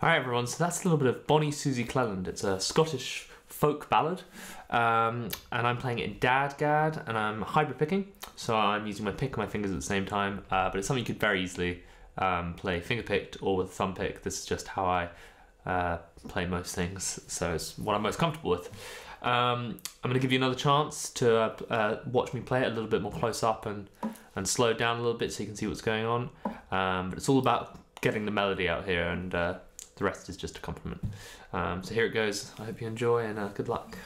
All right, everyone. So that's a little bit of Bonnie Susie Cleland. It's a Scottish folk ballad, um, and I'm playing it in DADGAD, and I'm hybrid picking. So I'm using my pick and my fingers at the same time. Uh, but it's something you could very easily um, play finger picked or with thumb pick. This is just how I uh, play most things. So it's what I'm most comfortable with. Um, I'm going to give you another chance to uh, uh, watch me play it a little bit more close up and and slow down a little bit so you can see what's going on. Um, but it's all about getting the melody out here, and uh, the rest is just a complement. Um, so here it goes. I hope you enjoy, and uh, good luck.